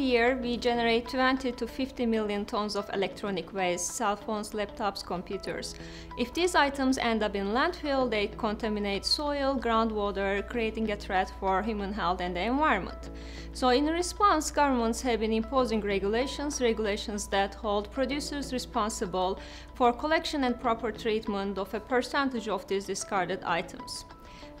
year, we generate 20 to 50 million tons of electronic waste, cell phones, laptops, computers. If these items end up in landfill, they contaminate soil, groundwater, creating a threat for human health and the environment. So in response, governments have been imposing regulations, regulations that hold producers responsible for collection and proper treatment of a percentage of these discarded items.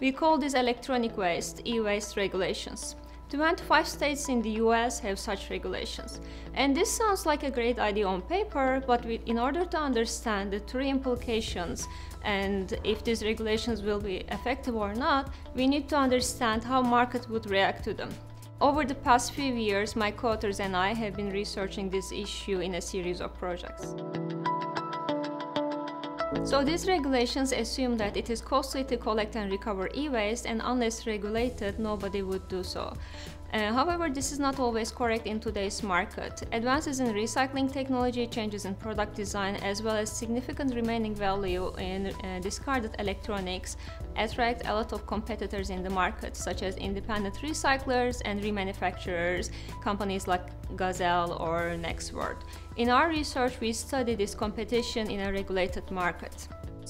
We call this electronic waste e-waste regulations. 25 states in the US have such regulations. And this sounds like a great idea on paper, but we, in order to understand the true implications and if these regulations will be effective or not, we need to understand how market would react to them. Over the past few years, my co-authors and I have been researching this issue in a series of projects. So these regulations assume that it is costly to collect and recover e-waste and unless regulated, nobody would do so. Uh, however, this is not always correct in today's market. Advances in recycling technology, changes in product design, as well as significant remaining value in uh, discarded electronics attract a lot of competitors in the market, such as independent recyclers and remanufacturers, companies like Gazelle or NextWorth. In our research, we study this competition in a regulated market.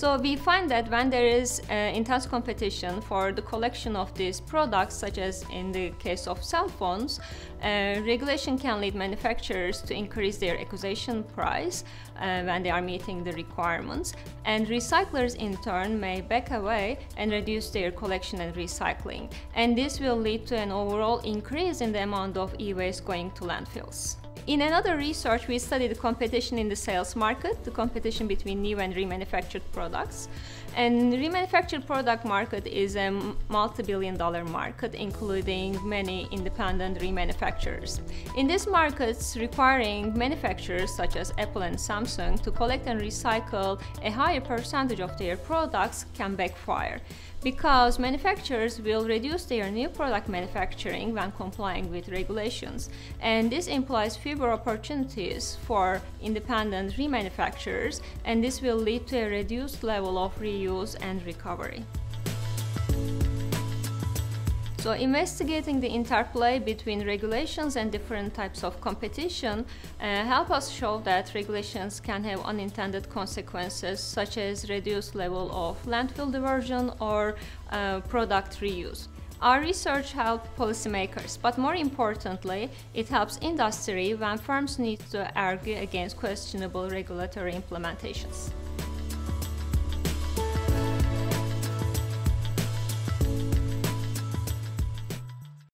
So we find that when there is uh, intense competition for the collection of these products, such as in the case of cell phones, uh, regulation can lead manufacturers to increase their acquisition price uh, when they are meeting the requirements, and recyclers in turn may back away and reduce their collection and recycling. And this will lead to an overall increase in the amount of e-waste going to landfills. In another research, we studied the competition in the sales market, the competition between new and remanufactured products. And remanufactured product market is a multi-billion dollar market, including many independent remanufacturers. In these markets, requiring manufacturers such as Apple and Samsung to collect and recycle a higher percentage of their products can backfire because manufacturers will reduce their new product manufacturing when complying with regulations. And this implies fewer opportunities for independent remanufacturers, and this will lead to a reduced level of reuse and recovery. So investigating the interplay between regulations and different types of competition uh, help us show that regulations can have unintended consequences such as reduced level of landfill diversion or uh, product reuse. Our research helps policymakers, but more importantly, it helps industry when firms need to argue against questionable regulatory implementations.